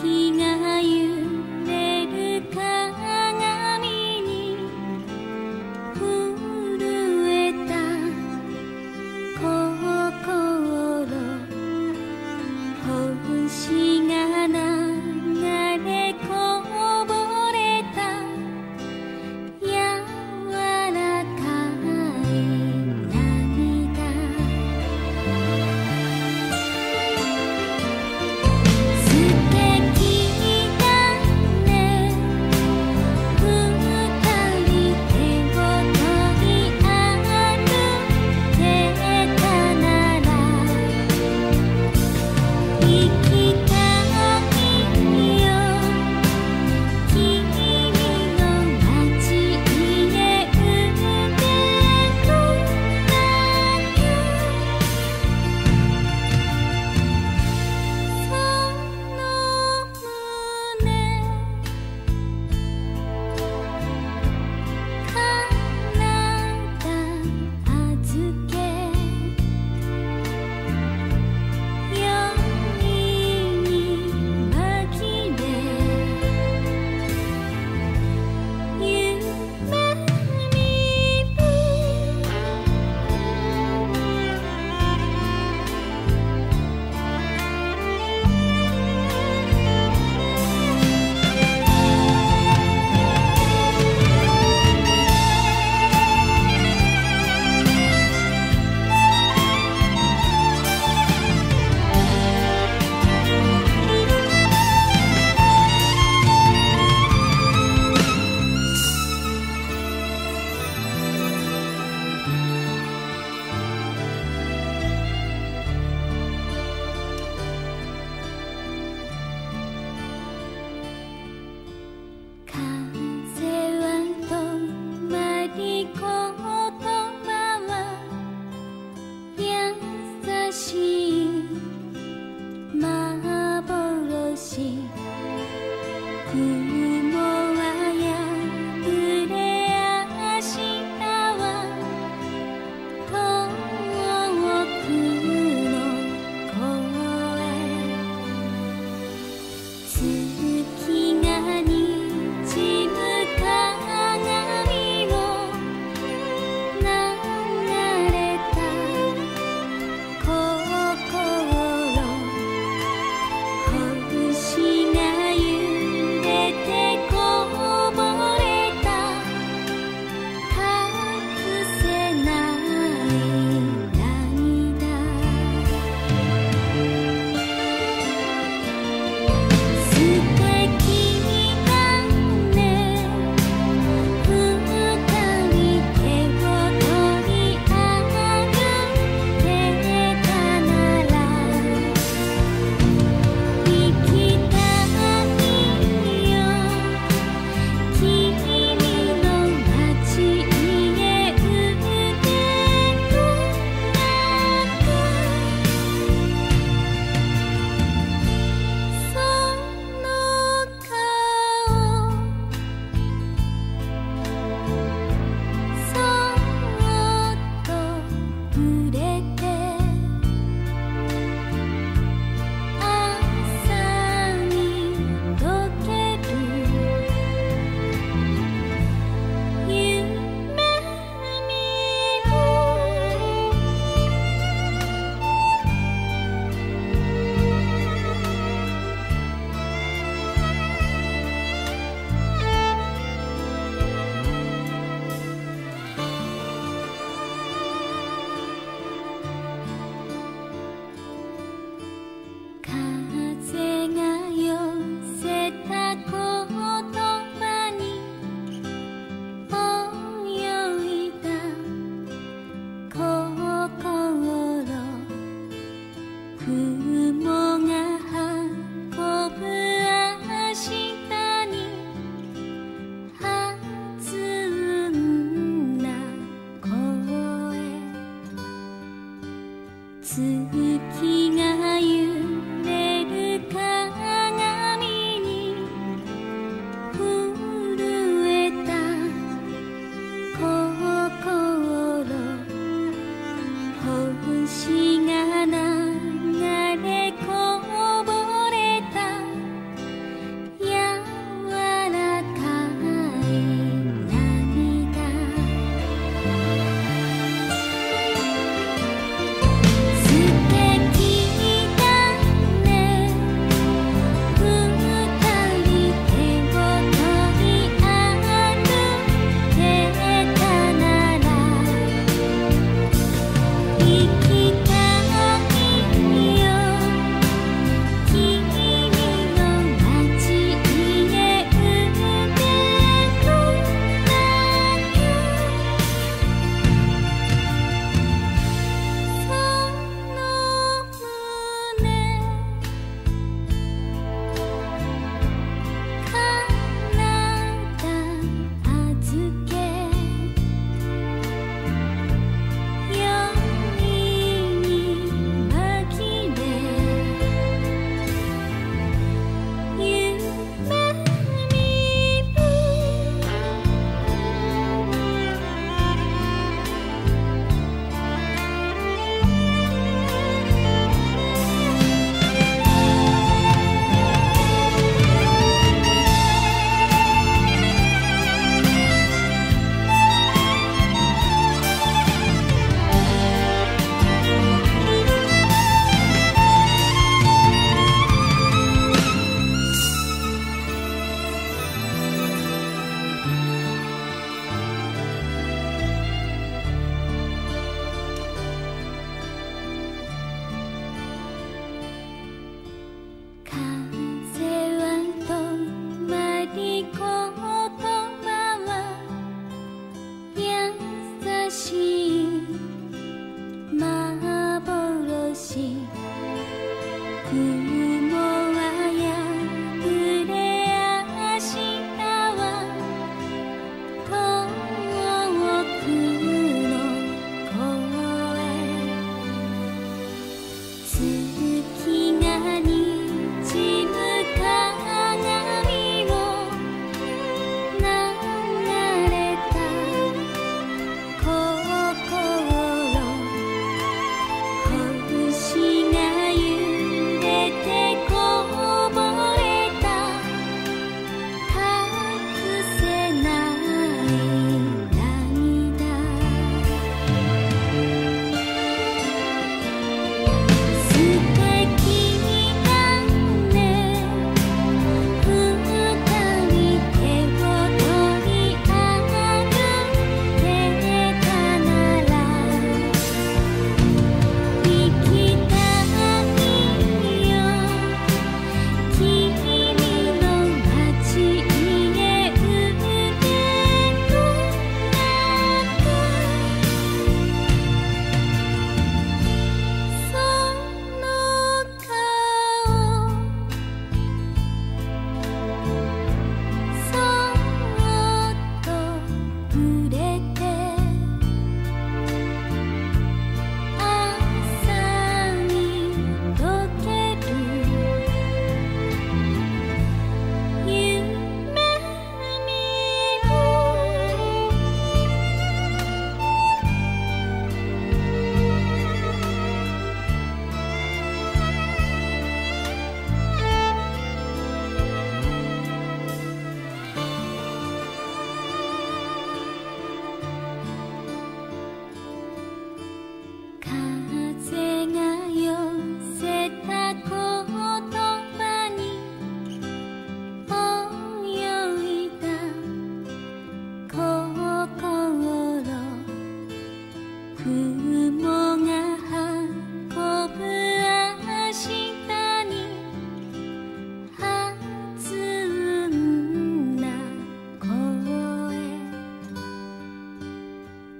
听。月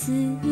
思。